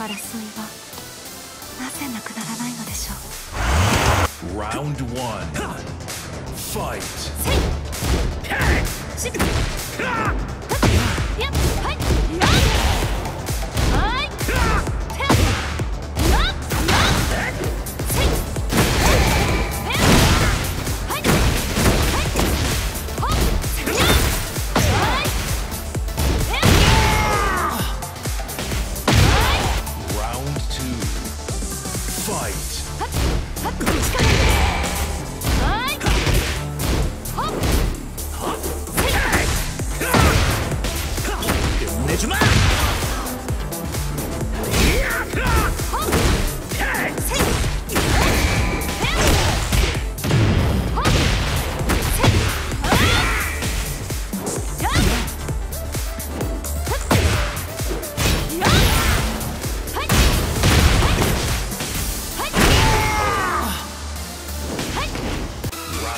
争いはなぜなくならないのでしょう？Round Fight! fight.